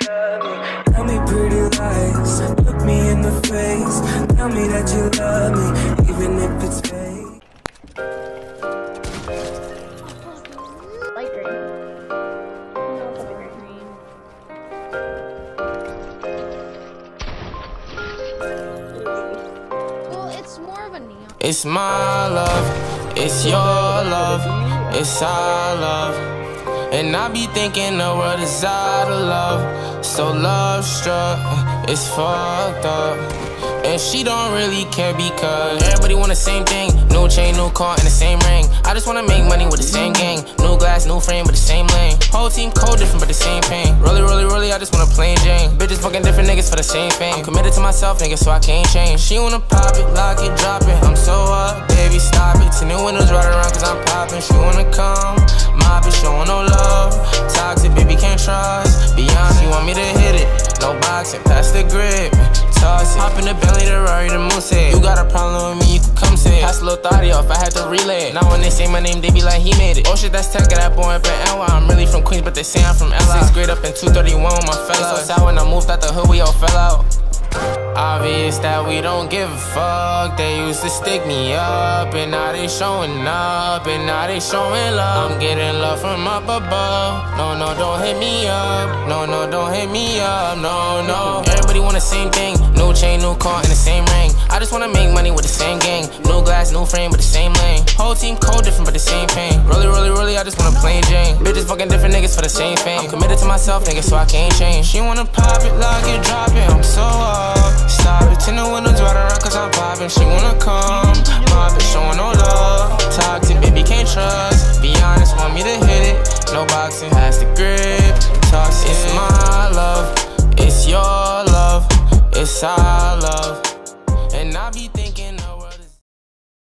Tell me pretty lies, look me in the face. Tell me that you love me, even if it's fake. Light green. No, it's light green. Well, it's more of a neon. It's my love, it's your love, it's our love. And I be thinking the world is out of love. So love struck, it's fucked up. And she don't really care because everybody want the same thing. No chain, no car, and the same ring. I just wanna make money with the same gang. New glass, new frame, but the same lane. Whole team cold, different, but the same pain. Really, really, really, I just wanna plain Jane. Bitches fucking different niggas for the same thing. I'm committed to myself, nigga, so I can't change. She wanna pop it, lock it, drop it. I'm mop it, showing no love. Toxic, baby, can't trust. Beyond, want me to hit it. No boxing, pass the grip. Toss it. Hop in the belly, the Rari, the moose head. You got a problem with me, you can come say it. Pass a little thotty off, I had to relay it. Now when they say my name, they be like, he made it. Oh shit, that's tech, that boy up in NY. I'm really from Queens, but they say I'm from LA. Sixth grade up in 231 with my fella. So sad when I moved out the hood, we all fell out. Obvious that we don't give a fuck. They used to stick me up, and now they showing up, and now they showing love. I'm getting love from up above. No, no, don't hit me up. No, no, don't hit me up. No, no. Everybody want the same thing. No chain, no car, and the same ring. I just wanna make money with the same gang. No glass, no frame, but the same lane. Whole team cold, different, but the same pain. Really, really, really, I just wanna plain Jane. Bitches fucking different niggas for the same fame. I'm committed to myself, nigga, so I can't change. She wanna pop it, lock it, drop it. I'm so cause She wanna come, mop it, showing no love. Toxic, baby, can't trust. Be honest, want me to hit it. No boxing, pass the grip. Toss it. It's my love, it's your love, it's our love. And I be thinking is